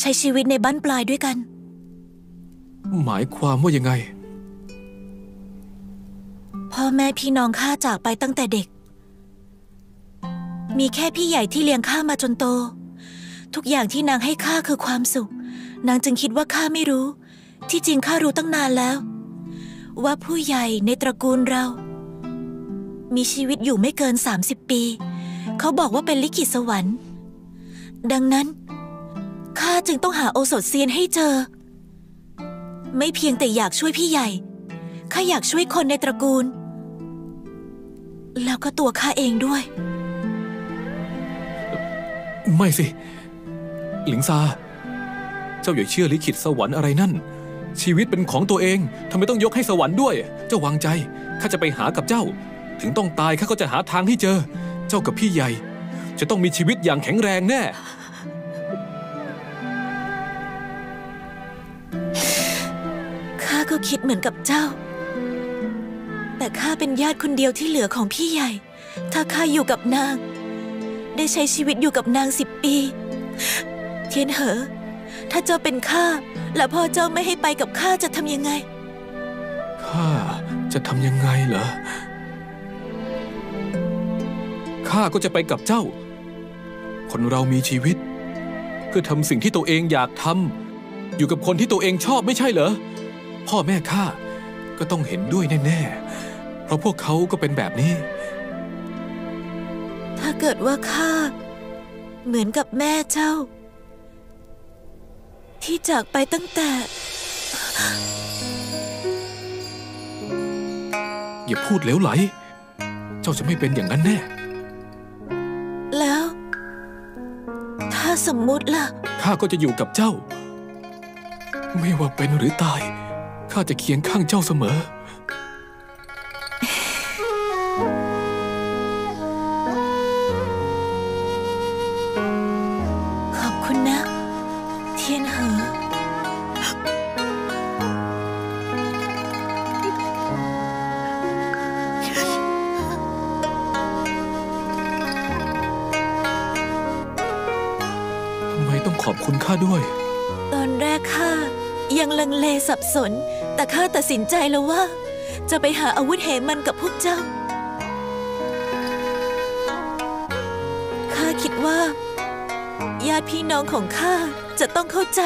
ใช้ชีวิตในบ้านปลายด้วยกัน หมายความว่ายังไง พ่อแม่พี่น้องข้าจากไปตั้งแต่เด็ก มีแค่พี่ใหญ่ที่เลี้ยงข้ามาจนโต ทุกอย่างที่นางให้ข้าคือความสุข นางจึงคิดว่าข้าไม่รู้ ที่จริงข้ารู้ตั้งนานแล้ว ว่าผู้ใหญ่ในตระกูลเรา มีชีวิตอยู่ไม่เกิน 30 ปี เขาบอกว่าเป็นลิขิตสวรรค์ ดังนั้นข้า จึงต้องหาโอสถเซียนให้เจอ ไม่เพียงแต่อยากช่วยพี่ใหญ่ ข้าอยากช่วยคนในตระกูล แล้วก็ตัวข้าเองด้วย ไม่สิ หลิงซา เจ้าอย่าเชื่อลิขิตสวรรค์อะไรนั่น ชีวิตเป็นของตัวเองทำไมต้องยกให้สวรรค์ด้วย เจ้าวางใจ ข้าจะไปหากับเจ้า ถึงต้องตายข้าก็จะหาทางให้เจอ เจ้ากับพี่ใหญ่ จะต้องมีชีวิตอย่างแข็งแรงแน่ ก็คิดเหมือนกับเจ้า แต่ข้าเป็นญาติคนเดียวที่เหลือของพี่ใหญ่ ถ้าข้าอยู่กับนาง ได้ใช้ชีวิตอยู่กับนางสิบปี เทียนเหอ ถ้าเจ้าเป็นข้าแล้วพ่อเจ้าไม่ให้ไปกับข้าจะทำยังไง ข้าจะทำยังไงเหรอ ข้าก็จะไปกับเจ้า คนเรามีชีวิต เพื่อทำสิ่งที่ตัวเองอยากทำอยู่กับคนที่ตัวเองชอบไม่ใช่เหรอ พ่อแม่ข้าก็ต้องเห็นด้วยแน่ๆ เพราะพวกเขาก็เป็นแบบนี้ ถ้าเกิดว่าข้าเหมือนกับแม่เจ้า ที่จากไปตั้งแต่ อย่าพูดเหลวไหล เจ้าจะไม่เป็นอย่างนั้นแน่ แล้ว ถ้าสมมุติล่ะ ข้าก็จะอยู่กับเจ้า ไม่ว่าเป็นหรือตาย ข้าจะเคียงข้างเจ้าเสมอ ขอบคุณนะ เทียนเหอ ทำไมต้องขอบคุณข้าด้วย ตอนแรกข้ายังลังเลสับสน แต่ข้าตัดสินใจแล้วว่า จะไปหาอาวุธเหมันกับพวกเจ้า ข้าคิดว่า ญาติพี่น้องของข้าจะต้องเข้าใจ